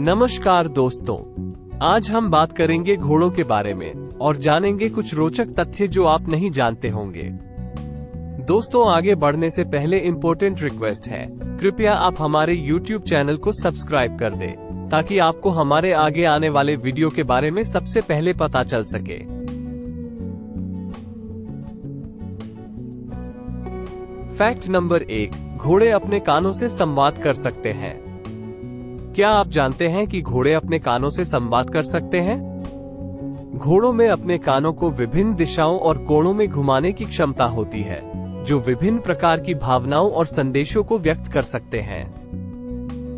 नमस्कार दोस्तों। आज हम बात करेंगे घोड़ों के बारे में, और जानेंगे कुछ रोचक तथ्य जो आप नहीं जानते होंगे। दोस्तों, आगे बढ़ने से पहले इम्पोर्टेंट रिक्वेस्ट है। कृपया आप हमारे YouTube चैनल को सब्सक्राइब कर दे, ताकि आपको हमारे आगे आने वाले वीडियो के बारे में सबसे पहले पता चल सके। फैक्ट नंबर एक, घोड़े अपने कानों से संवाद कर सकते हैं। क्या आप जानते हैं कि घोड़े अपने कानों से संवाद कर सकते हैं? घोड़ों में अपने कानों को विभिन्न दिशाओं और कोणों में घुमाने की क्षमता होती है, जो विभिन्न प्रकार की भावनाओं और संदेशों को व्यक्त कर सकते हैं।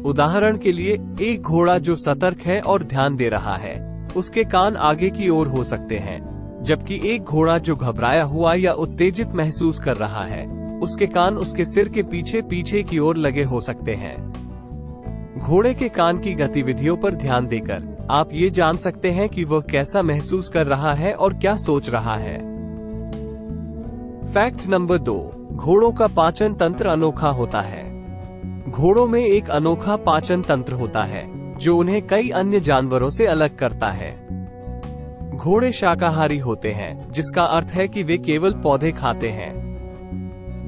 उदाहरण के लिए, एक घोड़ा जो सतर्क है और ध्यान दे रहा है, उसके कान आगे की ओर हो सकते हैं, जबकि एक घोड़ा जो घबराया हुआ या उत्तेजित महसूस कर रहा है, उसके कान उसके सिर के पीछे पीछे की ओर लगे हो सकते हैं। घोड़े के कान की गतिविधियों पर ध्यान देकर, आप ये जान सकते हैं कि वह कैसा महसूस कर रहा है और क्या सोच रहा है। फैक्ट नंबर दो, घोड़ों का पाचन तंत्र अनोखा होता है। घोड़ों में एक अनोखा पाचन तंत्र होता है, जो उन्हें कई अन्य जानवरों से अलग करता है। घोड़े शाकाहारी होते हैं, जिसका अर्थ है कि वे केवल पौधे खाते हैं।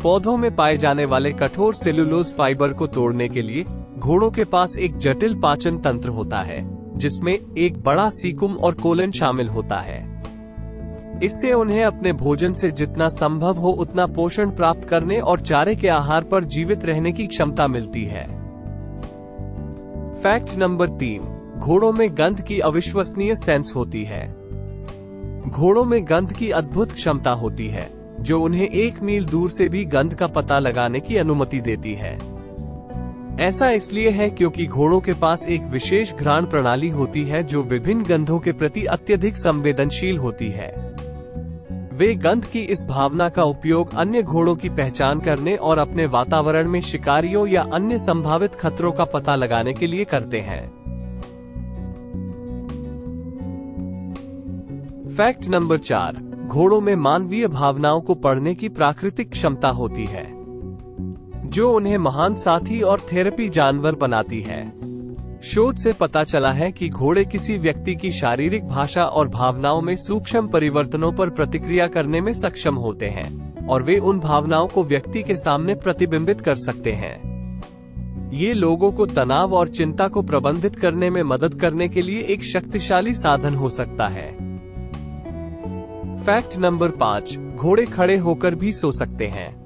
पौधों में पाए जाने वाले कठोर सेलुलोज फाइबर को तोड़ने के लिए घोड़ों के पास एक जटिल पाचन तंत्र होता है, जिसमें एक बड़ा सीकुम और कोलन शामिल होता है। इससे उन्हें अपने भोजन से जितना संभव हो उतना पोषण प्राप्त करने और चारे के आहार पर जीवित रहने की क्षमता मिलती है। फैक्ट नंबर तीन, घोड़ों में गंध की अविश्वसनीय सेंस होती है। घोड़ों में गंध की अद्भुत क्षमता होती है, जो उन्हें एक मील दूर से भी गंध का पता लगाने की अनुमति देती है। ऐसा इसलिए है क्योंकि घोड़ों के पास एक विशेष घ्राण प्रणाली होती है जो विभिन्न गंधों के प्रति अत्यधिक संवेदनशील होती है। वे गंध की इस भावना का उपयोग अन्य घोड़ों की पहचान करने और अपने वातावरण में शिकारियों या अन्य संभावित खतरों का पता लगाने के लिए करते हैं। फैक्ट नंबर चार, घोड़ों में मानवीय भावनाओं को पढ़ने की प्राकृतिक क्षमता होती है। जो उन्हें महान साथी और थेरेपी जानवर बनाती है। शोध से पता चला है कि घोड़े किसी व्यक्ति की शारीरिक भाषा और भावनाओं में सूक्ष्म परिवर्तनों पर प्रतिक्रिया करने में सक्षम होते हैं, और वे उन भावनाओं को व्यक्ति के सामने प्रतिबिंबित कर सकते हैं। ये लोगों को तनाव और चिंता को प्रबंधित करने में मदद करने के लिए एक शक्तिशाली साधन हो सकता है। फैक्ट नंबर पाँच, घोड़े खड़े होकर भी सो सकते हैं।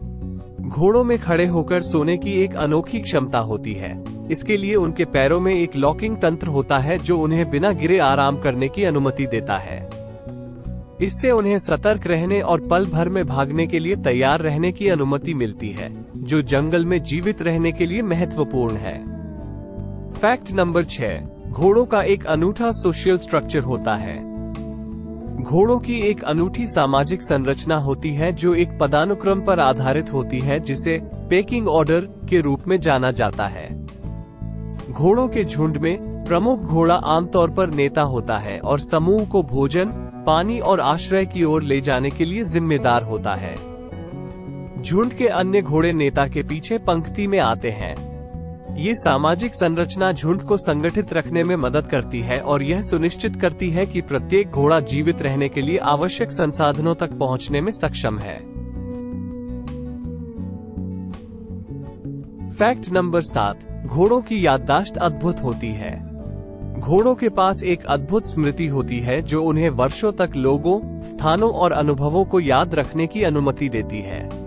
घोड़ों में खड़े होकर सोने की एक अनोखी क्षमता होती है। इसके लिए उनके पैरों में एक लॉकिंग तंत्र होता है जो उन्हें बिना गिरे आराम करने की अनुमति देता है। इससे उन्हें सतर्क रहने और पल भर में भागने के लिए तैयार रहने की अनुमति मिलती है, जो जंगल में जीवित रहने के लिए महत्वपूर्ण है। फैक्ट नंबर छह, घोड़ों का एक अनूठा सोशल स्ट्रक्चर होता है। घोड़ों की एक अनूठी सामाजिक संरचना होती है, जो एक पदानुक्रम पर आधारित होती है, जिसे पेकिंग ऑर्डर के रूप में जाना जाता है। घोड़ों के झुंड में प्रमुख घोड़ा आमतौर पर नेता होता है और समूह को भोजन, पानी और आश्रय की ओर ले जाने के लिए जिम्मेदार होता है। झुंड के अन्य घोड़े नेता के पीछे पंक्ति में आते हैं। ये सामाजिक संरचना झुंड को संगठित रखने में मदद करती है और यह सुनिश्चित करती है कि प्रत्येक घोड़ा जीवित रहने के लिए आवश्यक संसाधनों तक पहुँचने में सक्षम है। फैक्ट नंबर सात, घोड़ों की याददाश्त अद्भुत होती है। घोड़ों के पास एक अद्भुत स्मृति होती है जो उन्हें वर्षों तक लोगों, स्थानों और अनुभवों को याद रखने की अनुमति देती है।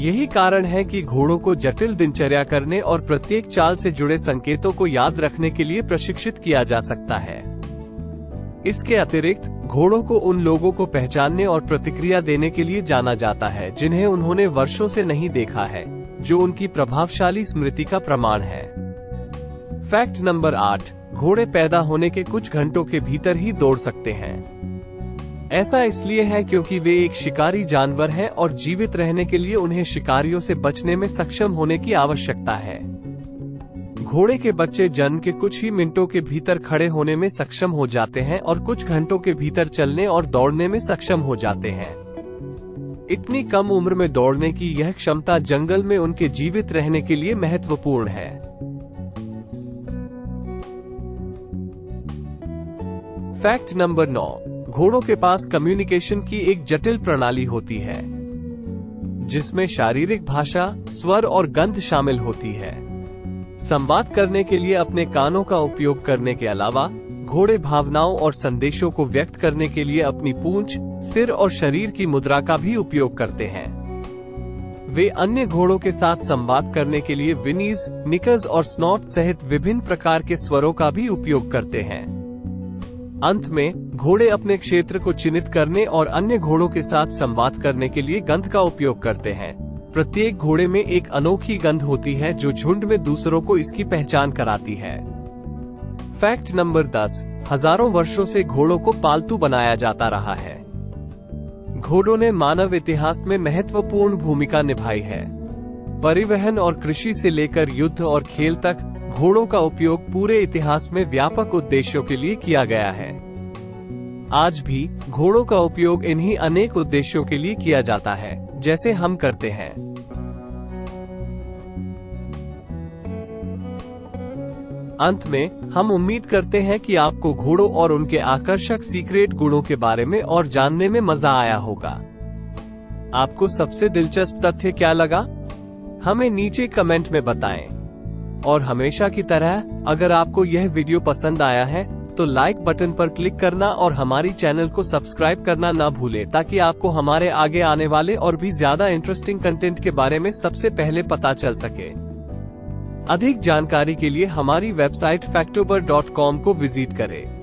यही कारण है कि घोड़ों को जटिल दिनचर्या करने और प्रत्येक चाल से जुड़े संकेतों को याद रखने के लिए प्रशिक्षित किया जा सकता है। इसके अतिरिक्त, घोड़ों को उन लोगों को पहचानने और प्रतिक्रिया देने के लिए जाना जाता है जिन्हें उन्होंने वर्षों से नहीं देखा है, जो उनकी प्रभावशाली स्मृति का प्रमाण है। फैक्ट नंबर आठ, घोड़े पैदा होने के कुछ घंटों के भीतर ही दौड़ सकते हैं। ऐसा इसलिए है क्योंकि वे एक शिकारी जानवर हैं और जीवित रहने के लिए उन्हें शिकारियों से बचने में सक्षम होने की आवश्यकता है। घोड़े के बच्चे जन्म के कुछ ही मिनटों के भीतर खड़े होने में सक्षम हो जाते हैं और कुछ घंटों के भीतर चलने और दौड़ने में सक्षम हो जाते हैं। इतनी कम उम्र में दौड़ने की यह क्षमता जंगल में उनके जीवित रहने के लिए महत्वपूर्ण है। फैक्ट नंबर नौ। घोड़ों के पास कम्युनिकेशन की एक जटिल प्रणाली होती है, जिसमें शारीरिक भाषा, स्वर और गंध शामिल होती है। संवाद करने के लिए अपने कानों का उपयोग करने के अलावा, घोड़े भावनाओं और संदेशों को व्यक्त करने के लिए अपनी पूंछ, सिर और शरीर की मुद्रा का भी उपयोग करते हैं। वे अन्य घोड़ों के साथ संवाद करने के लिए विनीज निकज और स्नॉट सहित विभिन्न प्रकार के स्वरों का भी उपयोग करते हैं। अंत में, घोड़े अपने क्षेत्र को चिन्हित करने और अन्य घोड़ों के साथ संवाद करने के लिए गंध का उपयोग करते हैं। प्रत्येक घोड़े में एक अनोखी गंध होती है जो झुंड में दूसरों को इसकी पहचान कराती है। फैक्ट नंबर दस, हज़ारों वर्षों से घोड़ों को पालतू बनाया जाता रहा है। घोड़ों ने मानव इतिहास में महत्वपूर्ण भूमिका निभाई है। परिवहन और कृषि से लेकर युद्ध और खेल तक घोड़ों का उपयोग पूरे इतिहास में व्यापक उद्देश्यों के लिए किया गया है। आज भी, घोड़ों का उपयोग इन्हीं अनेक उद्देश्यों के लिए किया जाता है, जैसे हम करते हैं। अंत में, हम उम्मीद करते हैं कि आपको घोड़ों और उनके आकर्षक सीक्रेट गुणों के बारे में और जानने में मज़ा आया होगा। आपको सबसे दिलचस्प तथ्य क्या लगा? हमें नीचे कमेंट में बताएँ। और हमेशा की तरह, अगर आपको यह वीडियो पसंद आया है तो लाइक बटन पर क्लिक करना और हमारी चैनल को सब्सक्राइब करना ना भूले, ताकि आपको हमारे आगे आने वाले और भी ज़्यादा इंटरेस्टिंग कंटेंट के बारे में सबसे पहले पता चल सके। अधिक जानकारी के लिए हमारी वेबसाइट फैक्टोबर को विज़िट करें।